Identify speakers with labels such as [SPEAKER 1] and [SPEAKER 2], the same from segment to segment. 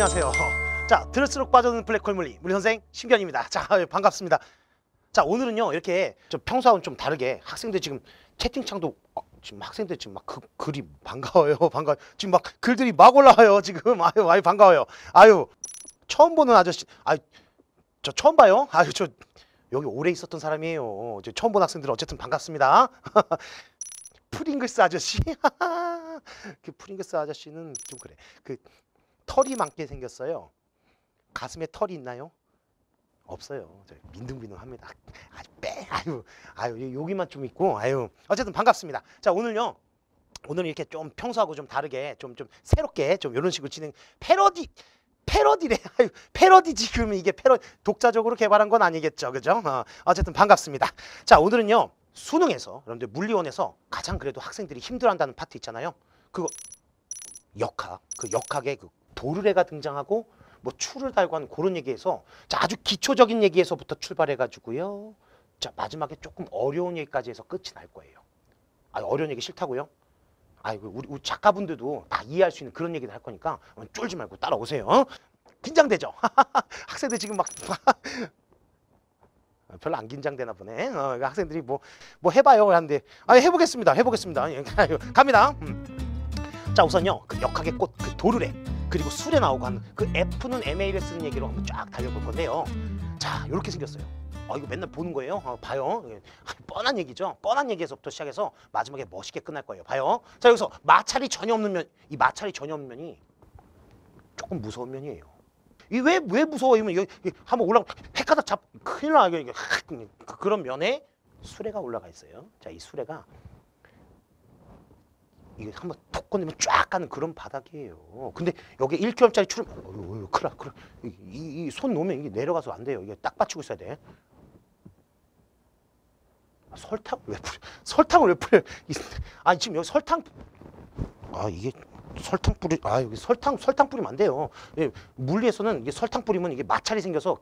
[SPEAKER 1] 안녕하세요. 자, 들을수록 빠져드는 블랙홀 물리 선생 신견입니다. 자, 반갑습니다. 자, 오늘은요 이렇게 좀 평소와는 좀 다르게 학생들 지금 채팅창도 어, 지금 학생들 지금 막 그, 글이 반가워요. 반가. 지금 막 글들이 막 올라와요. 지금 아유, 아유 반가워요. 아유 처음 보는 아저씨. 아유 저 처음 봐요. 아유 저 여기 오래 있었던 사람이에요. 저 처음 본 학생들 어쨌든 반갑습니다. 프링글스 아저씨. 그 프링글스 아저씨는 좀 그래. 그 털이 많게 생겼어요. 가슴에 털이 있나요? 없어요. 저 민둥민둥합니다. 아주 빼. 아유, 아유 여기만 좀 있고. 아유, 어쨌든 반갑습니다. 자 오늘요. 오늘 이렇게 좀 평소하고 좀 다르게 좀좀 새롭게 좀 이런 식으로 진행 패러디 패러디래. 아유, 패러디 지금 이게 패러 독자적으로 개발한 건 아니겠죠, 그죠? 어, 어쨌든 반갑습니다. 자 오늘은요 수능에서 여러분들 물리원에서 가장 그래도 학생들이 힘들어한다는 파트 있잖아요. 그거 역학 그 역학의 그 도르래가 등장하고 뭐 추를 달고 하는 그런 얘기에서 자 아주 기초적인 얘기에서부터 출발해 가지고요. 자 마지막에 조금 어려운 얘기까지 해서 끝이 날 거예요. 아 어려운 얘기 싫다고요? 아이고 우리, 우리 작가분들도 다 이해할 수 있는 그런 얘기를 할 거니까 쫄지 말고 따라오세요. 어? 긴장되죠? 학생들 지금 막 별로 안 긴장되나 보네. 어, 학생들이 뭐 뭐 해봐요 하는데 아 해보겠습니다. 해보겠습니다. 예, 갑니다. 음. 자 우선요 그 역학의 꽃 그 도르래 그리고 술에 나오고 하는 그 F는 MA를 쓰는 얘기로 한번 쫙 달려볼 건데요. 자 이렇게 생겼어요. 아 이거 맨날 보는 거예요. 어, 봐요. 예. 뻔한 얘기죠. 뻔한 얘기에서부터 시작해서 마지막에 멋있게 끝날 거예요. 봐요. 자 여기서 마찰이 전혀 없는 면, 이 마찰이 전혀 없는 면이 조금 무서운 면이에요. 이 왜 왜 무서워요? 여기 여기 한번 올라 핵가닥 잡 큰일 나 이게 그- 그런 면에 수레가 올라가 있어요. 자 이 수레가 이게 한번 톡 건네면 쫙 가는 그런 바닥이에요. 근데 여기 1km짜리 추름, 어휴, 크라, 크라. 이 손 놓으면 이게 내려가서 안 돼요. 이게 딱 받치고 있어야 돼. 아, 설탕 왜 뿌려? 설탕을 왜 뿌려? 이- 아 지금 여기 설탕, 아 이게 설탕 뿌리, 아 여기 설탕 설탕 뿌리면 안 돼요. 예, 물리에서는 이게 설탕 뿌리면 이게 마찰이 생겨서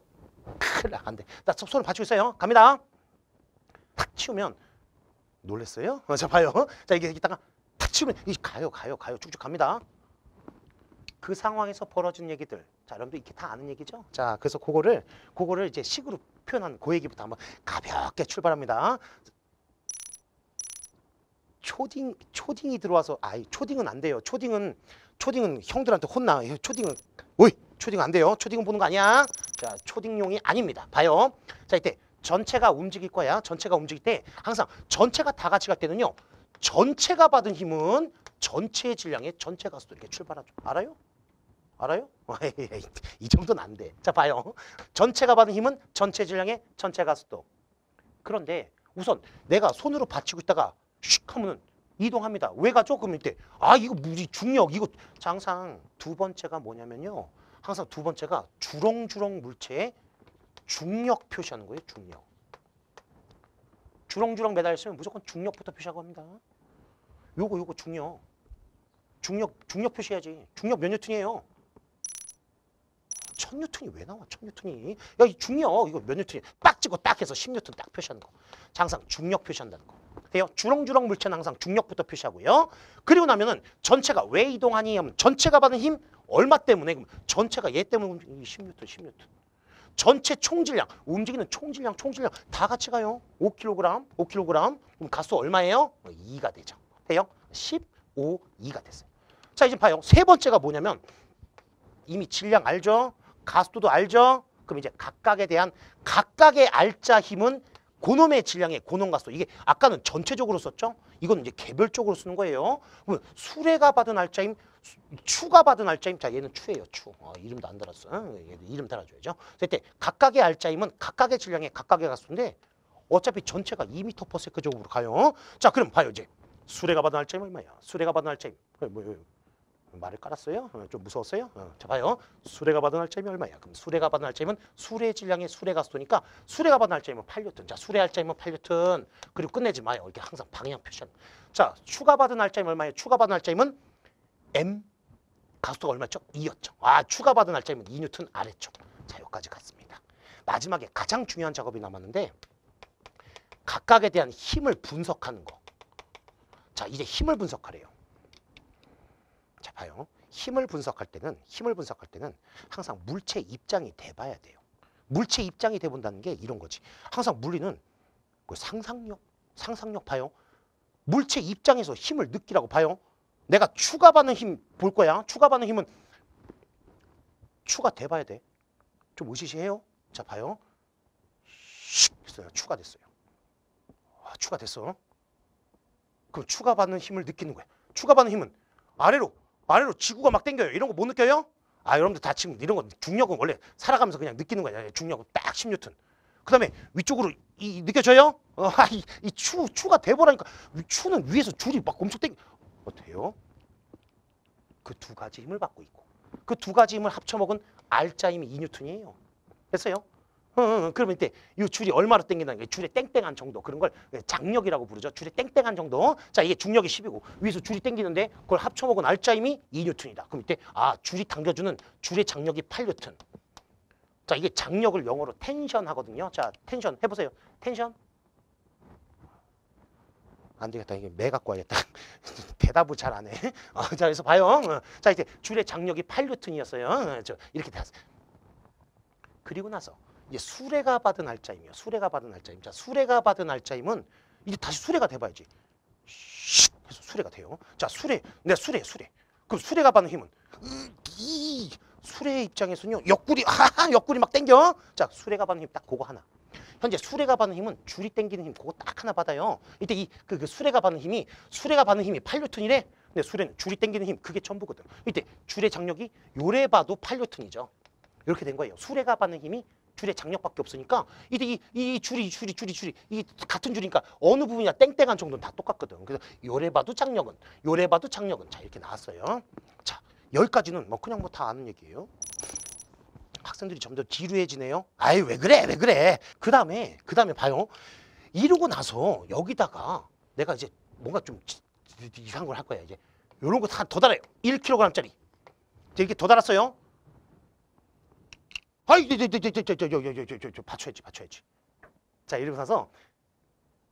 [SPEAKER 1] 큰일 나, 안 돼. 나 손을 받치고 있어요. 갑니다. 탁 치우면 놀랬어요? 어, 자 봐요. 자 이게 이따가 탁 치우면 이 가요 가요 가요 쭉쭉 갑니다. 그 상황에서 벌어진 얘기들. 자 여러분들 이렇게 다 아는 얘기죠? 자 그래서 그거를 그거를 이제 식으로 표현한 그 얘기부터 한번 가볍게 출발합니다. 초딩 초딩이 들어와서 아이 초딩은 안 돼요. 초딩은 초딩은 형들한테 혼나. 예, 초딩은 오이 초딩 안 돼요. 초딩은 보는 거 아니야. 자 초딩용이 아닙니다. 봐요. 자 이때 전체가 움직일 거야. 전체가 움직일 때 항상 전체가 다 같이 갈 때는요. 전체가 받은 힘은 전체의 질량의 전체 가속도 이렇게 출발하죠. 알아요? 알아요? 이 정도는 안 돼. 자 봐요. 전체가 받은 힘은 전체 질량의 전체 가속도. 그런데 우선 내가 손으로 받치고 있다가 슉 하면은 이동합니다. 왜 가죠? 그러면 이때 아 이거 무지 중력 이거 자, 항상 두 번째가 뭐냐면요. 항상 두 번째가 주렁주렁 물체의 중력 표시하는 거예요. 중력. 주렁주렁 매달려 있으면 무조건 중력부터 표시하고 합니다. 요거 요거 중력. 중력 중력 표시해야지. 중력 몇 뉴턴이에요? 천 뉴턴이 왜 나와? 천 뉴턴이. 야, 이 중력 이거 몇 뉴턴이? 딱 찍고 딱 해서 10 뉴턴 딱 표시하는 거. 자, 항상 중력 표시한다는 거. 돼요? 주렁주렁 물체는 항상 중력부터 표시하고요. 그리고 나면은 전체가 왜 이동하니 하면 전체가 받은 힘 얼마 때문에? 그럼 전체가 얘 때문에 10 뉴턴, 10 뉴턴. 전체 총질량, 움직이는 총질량, 총질량 다 같이 가요. 5kg, 5kg. 그럼 가수 얼마예요? 2가 되죠. 돼요? 15, 2가 됐어요. 자, 이제 봐요. 세 번째가 뭐냐면 이미 질량 알죠? 가속도도 알죠? 그럼 이제 각각에 대한 각각의 알짜 힘은 고놈의 질량의 고놈 가속도. 이게 아까는 전체적으로 썼죠? 이건 이제 개별적으로 쓰는 거예요. 그러면 수레가 받은 알짜 힘, 수- 추가 받은 알짜 힘. 자, 얘는 추예요, 추. 어, 이름도 안 달았어. 어, 얘도 이름 달아줘야죠. 그때 각각의 알짜 힘은 각각의 질량의 각각의 가속도인데 어차피 전체가 2m/s적으로 가요. 자, 그럼 봐요, 이제. 수레가 받은 알짜 힘 얼마야? 수레가 받은 알짜 힘. 어, 뭐, 뭐, 말을 깔았어요? 어, 좀 무서웠어요? 어, 자 봐요. 수레가 받은 할자임이 얼마야? 그럼 수레가 받은 할자임은 수레 질량의 수레 가속도니까 수레가 받은 할자임은 8뉴턴. 자 수레 할자임은 8뉴턴. 그리고 끝내지 마요. 이렇게 항상 방향 표시하는. 거. 자 추가 받은 할자임 얼마예요? 추가 받은 할자임은 m 가속도가 얼마죠? 2였죠. 아 추가 받은 할자임은 2뉴턴 아래쪽. 자 여기까지 갔습니다. 마지막에 가장 중요한 작업이 남았는데 각각에 대한 힘을 분석하는 거. 자 이제 힘을 분석하래요. 자 봐요. 힘을 분석할 때는 힘을 분석할 때는 항상 물체 입장이 돼봐야 돼요. 물체 입장이 돼본다는 게 이런 거지. 항상 물리는 그 상상력, 상상력 봐요. 물체 입장에서 힘을 느끼라고 봐요. 내가 추가받는 힘 볼 거야. 추가받는 힘은 추가 돼봐야 돼. 좀 으시시해요. 자 봐요. 슉 했어요. 추가됐어요. 와, 추가됐어. 그럼 추가받는 힘을 느끼는 거야. 추가받는 힘은 아래로 아래로 지구가 막 당겨요. 이런 거 못 느껴요? 아 여러분들 다 지금 이런 거 중력은 원래 살아가면서 그냥 느끼는 거야. 중력은 딱 10뉴턴. 그 다음에 위쪽으로 이 느껴져요? 어, 아, 이, 이 추, 추가 돼버라니까 위- 추는 위에서 줄이 막 엄청 땡 어때요? 그 두 가지 힘을 받고 있고 그 두 가지 힘을 합쳐먹은 R자 힘이 2뉴턴이에요. 됐어요? 어, 그러면 이때 이 줄이 얼마로 당긴다는 게 줄의 땡땡한 정도 그런 걸 장력이라고 부르죠. 줄의 땡땡한 정도. 자 이게 중력이 10이고 위에서 줄이 당기는데 그걸 합쳐먹은 알짜힘이 2뉴턴이다. 그럼 이때 아 줄이 당겨주는 줄의 장력이 8뉴턴. 자 이게 장력을 영어로 텐션 하거든요. 자 텐션 해보세요. 텐션. 안 되겠다. 이게 매 갖고 와야겠다. 대답을 잘 안 해. 어, 자 그래서 봐요. 어, 자 이제 줄의 장력이 8뉴턴이었어요. 어, 저 이렇게 됐어. 그리고 나서 이제 수레가 받은 알짜임이요. 수레가 받은 알짜임. 자 수레가 받은 알짜임은 이제 다시 수레가 돼봐야지. 슉 해서 수레가 돼요. 자 수레, 내 수레, 수레. 그럼 수레가 받는 힘은 으, 이 수레의 입장에서는요. 옆구리, 하하, 옆구리 막 당겨. 자 수레가 받는 힘 딱 그거 하나. 현재 수레가 받는 힘은 줄이 당기는 힘 그거 딱 하나 받아요. 이때 이그 그 수레가 받는 힘이 수레가 받는 힘이 8뉴턴이래. 근데 수레는 줄이 당기는 힘 그게 전부거든. 이때 줄의 장력이 요래 봐도 8뉴턴이죠. 이렇게 된 거예요. 수레가 받는 힘이 줄의 장력밖에 없으니까 이때 이, 이 줄이 줄이 줄이 줄이 이 같은 줄이니까 어느 부분이나 땡땡한 정도는 다 똑같거든. 그래서 요래 봐도 장력은 요래 봐도 장력은 자 이렇게 나왔어요. 자 여기까지는 뭐 그냥 뭐 다 아는 얘기예요. 학생들이 점점 지루해지네요. 아이 왜 그래 왜 그래. 그 다음에 그 다음에 봐요. 이러고 나서 여기다가 내가 이제 뭔가 좀 이상한 걸 할 거야 이제. 요런 거 다 더 달아요. 1kg짜리. 이렇게 더 달았어요. 아이, 저, 저, 저, 저, 저, 저, 저, 저, 저, 저, 저, 저, 받쳐야지, 받쳐야지. 자, 이러고 나서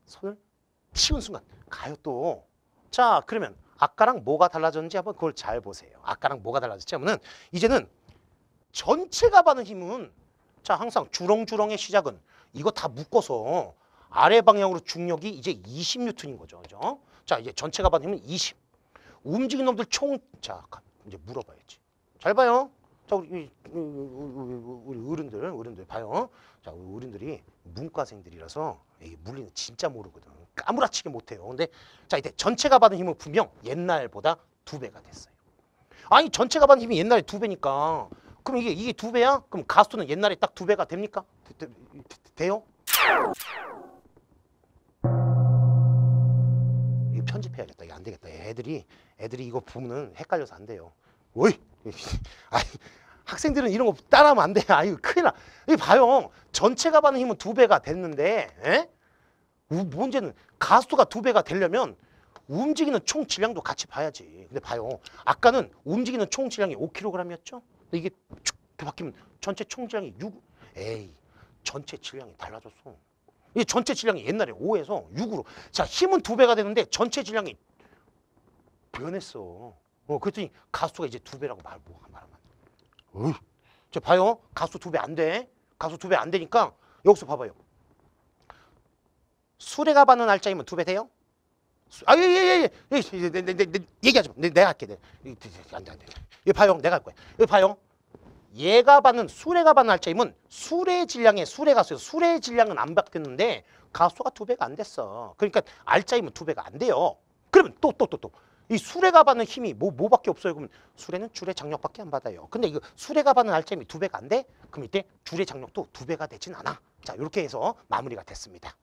[SPEAKER 1] 손을 치운 순간 가요 또. 자, 그러면 아까랑 뭐가 달라졌는지 한번 그걸 잘 보세요. 아까랑 뭐가 달라졌지 하면은 이제는 전체가 받는 힘은 자, 항상 주렁주렁의 시작은 이거 다 묶어서 아래 방향으로 중력이 이제 20뉴턴인 거죠. 그죠? 자, 이제 전체가 받는 힘은 20. 움직이는 놈들 총, 자, 가- 이제 물어봐야지. 잘 봐요. 자, 우리, 우리, 어른들, 어른들 봐요. 자, 우리 어른들이 문과생들이라서 이게 물리는 진짜 모르거든. 까무라치게 못해요. 근데 자, 이때 전체가 받은 힘은 분명 옛날보다 두 배가 됐어요. 아니, 전체가 받은 힘이 옛날에 두 배니까. 그럼 이게 이게 두 배야? 그럼 가수는 옛날에 딱 두 배가 됩니까? 되, 돼요? 이거 편집해야겠다. 이거 안 되겠다. 애들이 애들이 이거 보면은 헷갈려서 안 돼요. 어이, 아이, 학생들은 이런 거 따라하면 안 돼. 아유, 큰일 나. 이 봐요. 전체가 받는 힘은 두 배가 됐는데, 에? 우- 문제는 가수가 두 배가 되려면 움직이는 총 질량도 같이 봐야지. 근데 봐요. 아까는 움직이는 총 질량이 5kg이었죠? 이게 쭉 바뀌면 전체 총 질량이 6. 에이, 전체 질량이 달라졌어. 이 전체 질량이 옛날에 5에서 6으로. 자, 힘은 두 배가 되는데 전체 질량이 변했어. 어, 그랬더니 가수가 이제 두 배라고 말, 뭐, 말하면 안 돼. 저 봐요. 가수 두 배 안 돼. 가수 두 배 안 되니까 여기서 봐봐요. 수레가 받는 날짜이면 두 배 돼요? 수- 아, 예, 예, 예, 예. 예, 예, 내, 얘기하지 마. 내, 내가 할게. 안 돼, 안 돼. 이거 봐요. 내가 할 거야. 이거 봐요. 얘가 받는 수레가 받는 날짜이면 수레 질량에 수레 가수요. 수레 질량은 안 바뀌었는데 가수가 두 배가 안 됐어. 그러니까 알짜이면 두 배가 안 돼요. 그러면 또 또 또 또. 이 수레가 받는 힘이 뭐 뭐밖에 없어요. 그러면 수레는 줄의 장력밖에 안 받아요. 근데 이거 수레가 받는 알짜임이 두 배가 안 돼? 그럼 이때 줄의 장력도 두 배가 되진 않아. 자 이렇게 해서 마무리가 됐습니다.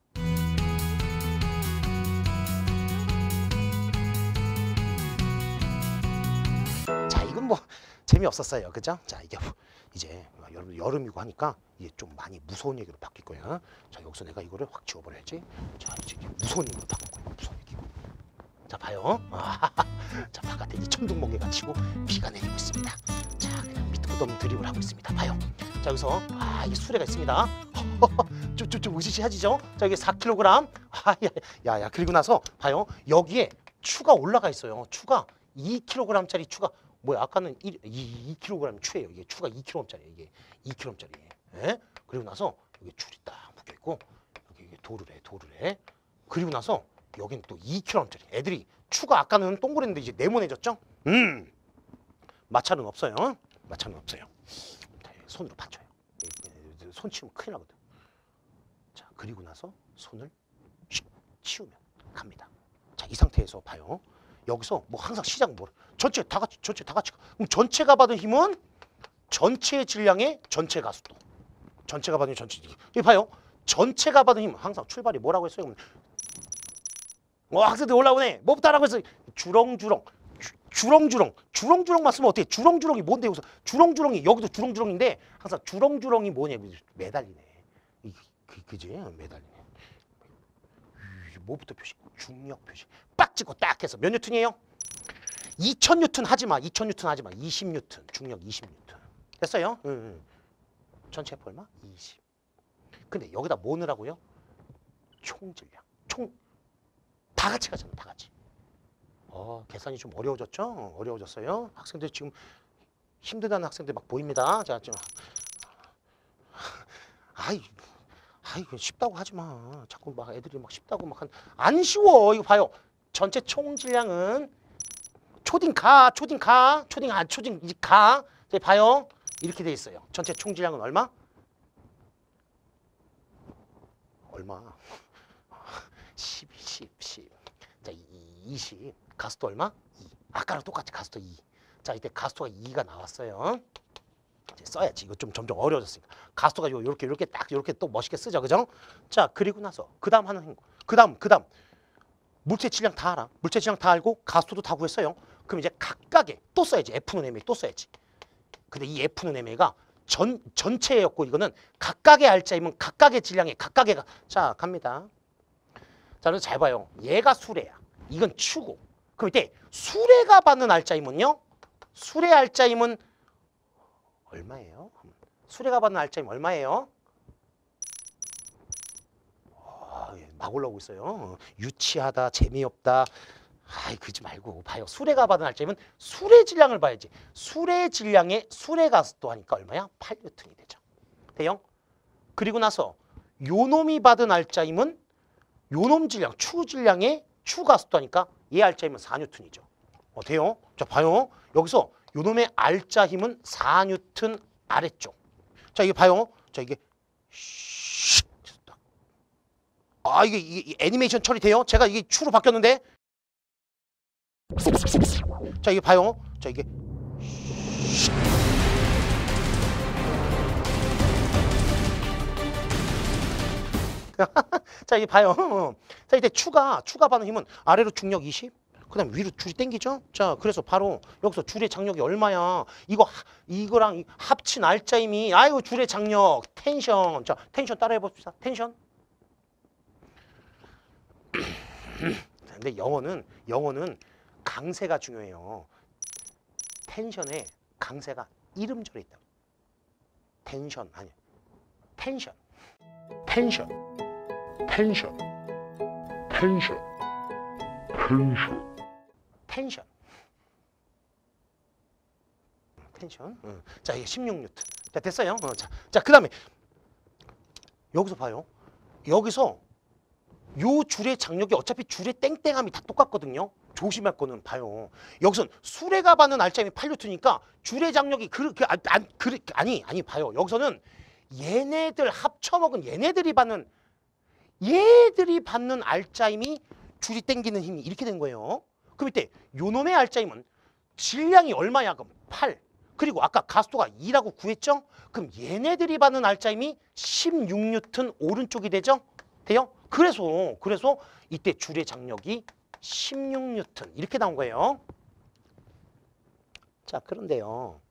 [SPEAKER 1] 자 이건 뭐 재미없었어요. 그죠? 자 이게 뭐 이제 여러분 여름이고 하니까 이게 좀 많이 무서운 얘기로 바뀔 거야. 자 여기서 내가 이거를 확 지워버려야지. 자 이제 무서운 얘기로 바꿀 거야. 무서운 얘기. 자 봐요. 자 바깥에 이제 천둥번개가 치고 비가 내리고 있습니다. 자 그냥 너무 드립을 하고 있습니다. 봐요. 자 여기서 아 이게 수레가 있습니다. 좀좀좀 으시시하지죠? 자 이게 4kg. 아 야 야 야 그리고 나서 봐요. 여기에 추가 올라가 있어요. 추가 2kg짜리 추가 뭐야 아까는 1, 2, 2kg 추예요. 이게 추가 2kg짜리 이게 2kg짜리. 예? 그리고 나서 여기 줄이 딱 묶여 있고 여기 이게 도를 해 도를 해. 그리고 나서 여기는 또 2kg짜리. 애들이 추가 아까는 동그랬는데 이제 네모내졌죠? 음. 마찰은 없어요. 마찰은 없어요. 자, 손으로 받쳐요. 손 치우면 큰일 나거든. 자, 그리고 나서 손을 슉 치우면 갑니다. 자, 이 상태에서 봐요. 여기서 뭐 항상 시작 뭐 전체 다 같이 전체 다 같이 가. 그럼 전체가 받은 힘은 전체의 질량의 전체 가속도. 전체가 받은 힘 전체. 여기 봐요. 전체가 받은 힘 항상 출발이 뭐라고 했어요? 어, 학생들 올라오네. 뭐부터 하라고 했어? 주렁주렁. 주- 주렁주렁. 주렁주렁만 쓰면 어떻게? 주렁주렁이 뭔데 여기서? 주렁주렁이 여기도 주렁주렁인데 항상 주렁주렁이 뭐냐? 매달리네. 이- 그, 그지? 매달리네. 이- 뭐부터 표시? 중력 표시. 빡 찍고 딱 해서 몇 뉴턴이에요? 2000 뉴턴 하지 마. 2000 뉴턴 하지 마. 20 뉴턴. 중력 20 뉴턴. 됐어요? 응, 응. 전체 F 얼마? 20. 근데 여기다 뭐 넣으라고요? 총 질량. 총. 다 같이 가잖아. 다 같이. 어, 계산이 좀 어려워졌죠? 어려워졌어요. 학생들 지금 힘들다는 학생들 막 보입니다. 자, 좀. 아이, 아이, 그 쉽다고 하지 마. 자꾸 막 애들이 막 쉽다고 막 한. 안 쉬워. 이거 봐요. 전체 총 질량은 초딩 가, 초딩 가, 초딩 안, 초딩 이 가. 이제 봐요. 이렇게 돼 있어요. 전체 총 질량은 얼마? 얼마? 10, 10, 10. 자, 20. 가스도 얼마? 2. 아까랑 똑같이 가스도 2. 자, 이때 가스도가 2가 나왔어요. 이제 써야지. 이거 좀 점점 어려워졌으니까. 가스도가 요- 요렇게 요렇게 딱 요렇게 또 멋있게 쓰죠. 그죠? 자, 그리고 나서 그다음 하는 행동. 그다음 그다음 물체 질량 다 알아. 물체 질량 다 알고 가스도도 다 구했어요. 그럼 이제 각각의 또 써야지. F는 MA 또 써야지. 근데 이 F는 MA가 전 전체였고 이거는 각각의 알짜이면 각각의 질량에 각각의 가... 자 갑니다. 자 그래서 잘 봐요. 얘가 수레야. 이건 추고. 그럼 이때 수레가 받는 알짜이면요. 수레 알짜임은 얼마예요? 수레가 받는 알짜임 얼마예요? 아, 예, 막 올라오고 있어요. 어, 유치하다, 재미없다. 아이 그지 말고 봐요. 수레가 받은 알짜임은 수레 질량을 봐야지. 수레 질량의 수레 가스도 하니까 얼마야? 8뉴턴이 되죠. 돼요? 그리고 나서 요놈이 받은 알짜임은 요놈 질량, 추 질량의 추 가스도 하니까 얘 알짜 힘은 4뉴턴이죠. 어, 돼요? 자, 봐요. 여기서 요놈의 알짜 힘은 4뉴턴 아래쪽. 자, 이게 봐요. 자, 이게. 아, 이게, 이게 애니메이션 처리돼요? 제가 이게 추로 바뀌었는데. 자, 이게 봐요. 자, 이게 자, 이게 봐요. 자, 이때 추가, 추가 받는 힘은 아래로 중력 20, 그 다음 위로 줄이 땡기죠? 자, 그래서 바로 여기서 줄의 장력이 얼마야? 이거, 하- 이거랑 이 합친 알짜힘이, 아이고, 줄의 장력, 텐션. 자, 텐션 따라 해 봅시다. 텐션. 근데 영어는, 영어는 강세가 중요해요. tension에 강세가 1음절에 있다. 텐션, 아니, tension. tension. tension. tension. tension. tension. tension. 응. 자, 이게 16뉴턴. 자, 됐어요. 어, 자, 자, 그 다음에 여기서 봐요. 여기서 요 줄의 장력이 어차피 줄의 땡땡함이 다 똑같거든요. 조심할 거는 봐요. 여기선 수레가 받는 알짜힘이 8뉴턴이니까 줄의 장력이 그, 그, 아, 안, 그, 아니, 아니, 봐요. 여기서는 얘네들 합쳐먹은 얘네들이 받는 얘들이 받는 알짜임이 줄이 땡기는 힘이 이렇게 된 거예요. 그럼 이때 요놈의 알짜임은 질량이 얼마야? 그럼 8. 그리고 아까 가스도가 2라고 구했죠? 그럼 얘네들이 받는 알짜임이 16뉴턴 오른쪽이 되죠? 돼요? 그래서 그래서 이때 줄의 장력이 16뉴턴 이렇게 나온 거예요. 자, 그런데요.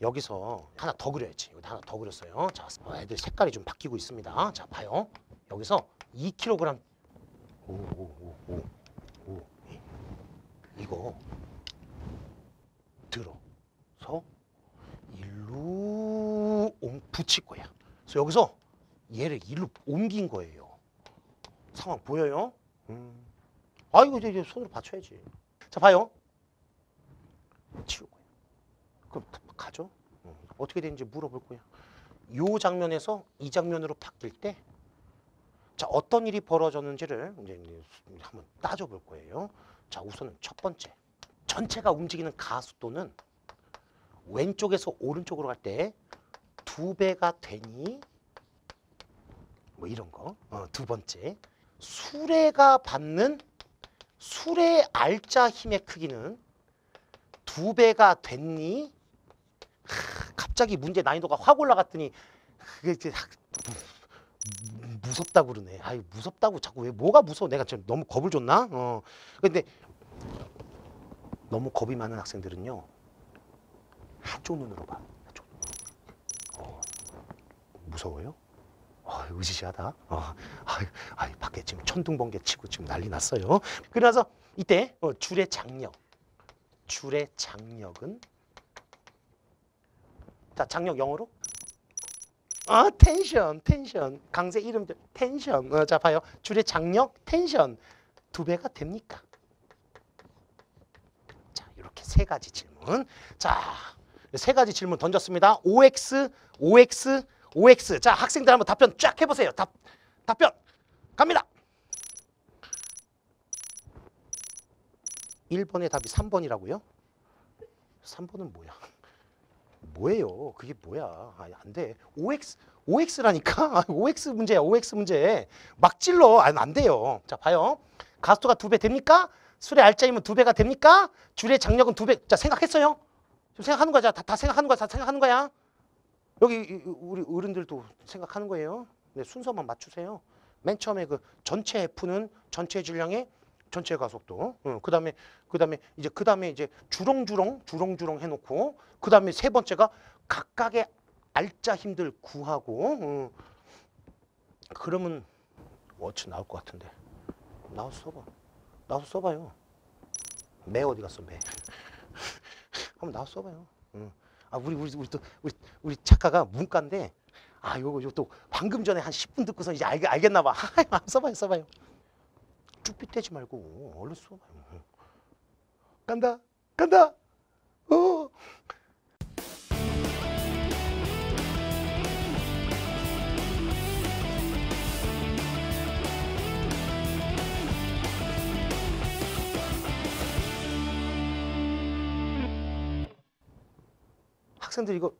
[SPEAKER 1] 여기서 하나 더 그려야지. 여기 하나 더 그렸어요. 자, 어, 애들 색깔이 좀 바뀌고 있습니다. 자, 봐요. 여기서 2kg 오, 오, 오, 오, 오. 이거 들어서 일로 옮, 붙일 거야. 그래서 여기서 얘를 일로 옮긴 거예요. 상황 보여요? 음. 아이고 이제 이제 손으로 받쳐야지. 자 봐요. 거야. 그럼 가죠. 어, 어떻게 되는지 물어볼 거야. 요 장면에서 이 장면으로 바뀔 때, 자 어떤 일이 벌어졌는지를 이제 한번 따져볼 거예요. 자 우선은 첫 번째, 전체가 움직이는 가속도는 왼쪽에서 오른쪽으로 갈 때 두 배가 되니 뭐 이런 거. 어, 두 번째, 수레가 받는 수레 알짜 힘의 크기는 두 배가 됐니? 하, 갑자기 문제 난이도가 확 올라갔더니 그게 이제 하- 무- 무- 무섭다고 그러네. 아이 무섭다고 자꾸 왜 뭐가 무서워? 내가 지금 너무 겁을 줬나? 어. 근데 너무 겁이 많은 학생들은요 한쪽 눈으로 봐. 한쪽. 어. 무서워요? 어, 으시시하다. 어, 아이, 아이, 밖에 지금 천둥번개 치고 지금 난리 났어요. 그래서 이때 어, 줄의 장력, 줄의 장력은 자 장력 영어로 아 tension, tension. 강세 이름들 텐션. 어, 자 봐요. 줄의 장력, 텐션 두 배가 됩니까? 자 이렇게 세 가지 질문. 자 세 가지 질문 던졌습니다. OX, OX, OX. 자, 학생들 한번 답변 쫙 해보세요. 답, 답변 갑니다. 1번의 답이 3번이라고요? 3번은 뭐야? 뭐예요? 그게 뭐야? 아, 안 돼. OX, OX라니까. OX 문제야, OX 문제. 막 찔러. 아, 안 돼요. 자, 봐요. 가스도가 두 배 됩니까? 술의 알짜임은 두 배가 됩니까? 줄의 장력은 두 배. 자, 생각했어요? 지금 생각하는 거야. 자, 다, 다 생각하는 거야. 다 생각하는 거야. 여기 우리 어른들도 생각하는 거예요. 네, 순서만 맞추세요. 맨 처음에 그 전체 F는 전체 질량의 전체 가속도. 응, 그다음에 그다음에 이제 그다음에 이제 주렁주렁 주렁주렁 해 놓고 그다음에 세 번째가 각각의 알짜 힘들 구하고. 응. 그러면 워치 나올 것 같은데. 나와서 써봐. 나와서 써봐요. 매 어디 갔어 매? 한번 나와서 써봐요. 응. 아 우리 우리 우리 또 우리 우리 작가가 문과인데 아 요거 요거 또 방금 전에 한 10분 듣고서 이제 알, 알겠나 봐. 한번 써봐요 써봐요. 쭈삣대지 말고 얼른 써봐요. 간다 간다. 어. 학생들 이거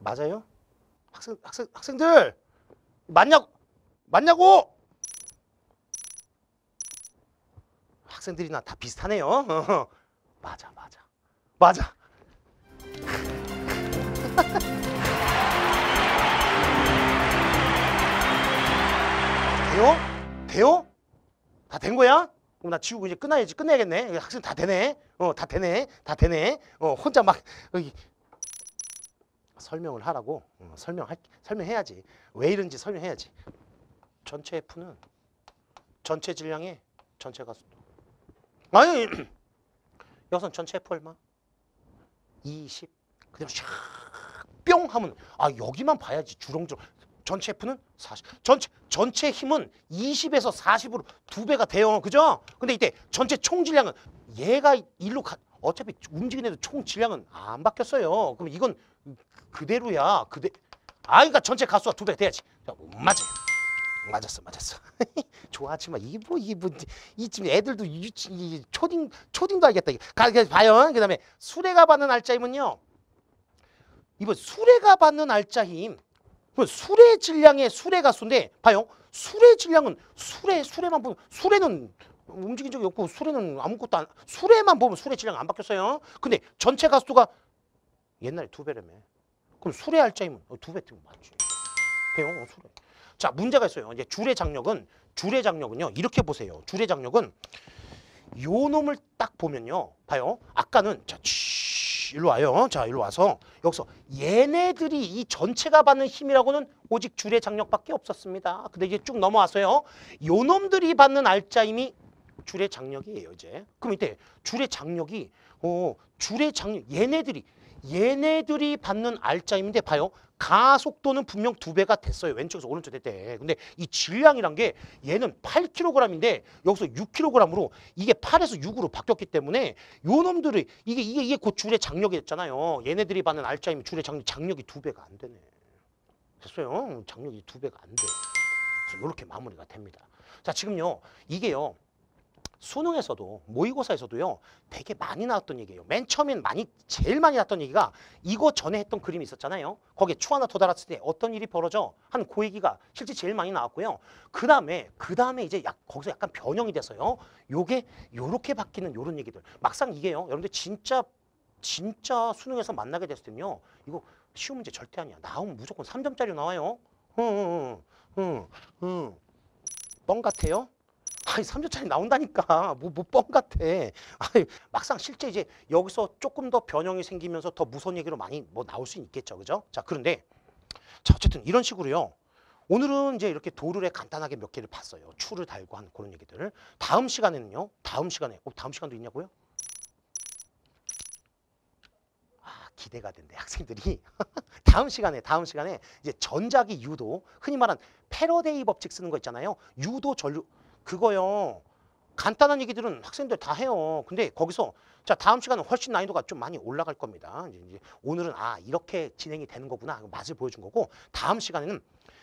[SPEAKER 1] 맞아요? 학생 학생 학생들 맞냐 맞냐고? 학생들이나 다 비슷하네요. 어, 맞아 맞아 맞아. 돼요? 돼요? 다 된 거야? 그럼 나 지우고 이제 끝나야지 끝내야겠네. 학생 다 되네. 어 다 되네. 다 되네. 어 혼자 막 여기 설명을 하라고 어, 설명할 설명해야지 왜 이런지 설명해야지 전체 F는 전체 질량의 전체 가속도 아니 여기선 전체 F 얼마 20 그대로 샥뿅 하면 아 여기만 봐야지 주렁주렁 전체 F는 40 전체 전체 힘은 20에서 40으로 두 배가 돼요 그죠 근데 이때 전체 총 질량은 얘가 일로 가 어차피 움직이는 애도 총 질량은 안 바뀌었어요 그럼 이건 그대로야. 그대. 아, 그러니까 전체 가수가 두 배 돼야지. 야, 맞아. 맞았어, 맞았어. 좋아하지 마. 이게 뭐 이게 뭐이 지금 애들도 이, 이 초딩 초딩도 알겠다. 가, 가 봐요. 그다음에 수레가 받는 알짜 힘은요. 이번 수레가 받는 알짜 힘. 그 수레 질량의 수레 가 수인데 봐요. 수레 질량은 수레 수레만 보면 수레는 움직인 적이 없고 수레는 아무것도 안 수레만 보면 수레 질량 안 바뀌었어요. 근데 전체 가수가 옛날에 두 배라며. 그럼 수레 알짜이면 어, 두배 뜨면 맞지. 배용 어, 수레. 자 문제가 있어요. 이제 줄의 장력은 줄의 장력은요 이렇게 보세요. 줄의 장력은 요 놈을 딱 보면요. 봐요. 아까는 자 치, 일로 와요. 자 일로 와서 여기서 얘네들이 이 전체가 받는 힘이라고는 오직 줄의 장력밖에 없었습니다. 근데 이제 쭉 넘어왔어요. 요 놈들이 받는 알짜 힘이 줄의 장력이에요. 이제 그럼 이때 줄의 장력이 어 줄의 장력 얘네들이 얘네들이 받는 알짜임인데 봐요. 가속도는 분명 두 배가 됐어요. 왼쪽에서 오른쪽 됐대. 근데 이 질량이란 게 얘는 8kg인데 여기서 6kg으로 이게 8에서 6으로 바뀌었기 때문에 요 놈들이 이게 이게 이게 곧 줄의 장력이 됐잖아요. 얘네들이 받는 알짜임 줄의 장력 장력이 두 배가 안 되네. 됐어요. 장력이 두 배가 안 돼. 그래서 이렇게 마무리가 됩니다. 자, 지금요. 이게요. 수능에서도 모의고사에서도요 되게 많이 나왔던 얘기예요. 맨 처음엔 많이 제일 많이 나왔던 얘기가 이거 전에 했던 그림이 있었잖아요. 거기에 추 하나 더 달았을 때 어떤 일이 벌어져 한그 얘기가 실제 제일 많이 나왔고요. 그 다음에 그 다음에 이제 약, 거기서 약간 변형이 돼서요. 요게 요렇게 바뀌는 요런 얘기들. 막상 이게요. 여러분들 진짜 진짜 수능에서 만나게 됐을 때는요. 이거 쉬운 문제 절대 아니야. 나오면 무조건 3점짜리 나와요. 응, 응, 응, 응. 뻥 같아요? 아니 3점짜리 나온다니까. 뭐뭐뻥 같아. 아니 막상 실제 이제 여기서 조금 더 변형이 생기면서 더 무서운 얘기로 많이 뭐 나올 수 있겠죠. 그죠? 자 그런데 자 어쨌든 이런 식으로요. 오늘은 이제 이렇게 도르래 간단하게 몇 개를 봤어요. 추를 달고 한 그런 얘기들을. 다음 시간에는요? 다음 시간에. 어, 다음 시간도 있냐고요? 아 기대가 된대 학생들이. 다음 시간에 다음 시간에 이제 전자기 유도 흔히 말한 패러데이 법칙 쓰는 거 있잖아요. 유도 전류 그거요. 간단한 얘기들은 학생들 다 해요. 근데 거기서 자 다음 시간은 훨씬 난이도가 좀 많이 올라갈 겁니다. 이제, 이제 오늘은 아 이렇게 진행이 되는 거구나 맛을 보여준 거고 다음 시간에는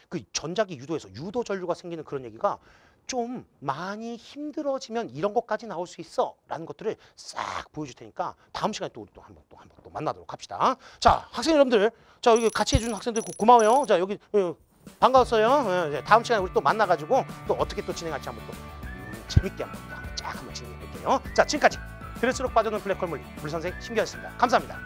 [SPEAKER 1] 그 전자기 유도에서 유도 전류가 생기는 그런 얘기가 좀 많이 힘들어지면 이런 것까지 나올 수 있어 라는 것들을 싹 보여줄 테니까 다음 시간에 또 우리 또 한번 또 한 번 또 만나도록 합시다. 자 학생 여러분들 자 여기 같이 해주는 학생들 고- 고마워요. 자 여기 어, 반가웠어요. 예, 이제 다음 시간에 우리 또 만나가지고 또 어떻게 또 진행할지 한번 또 음, 재밌게 한번 또 한번 쫙 한번 진행해 볼게요. 자 지금까지 그럴수록 빠져는 블랙홀 물리 물선생 신기였습니다. 감사합니다.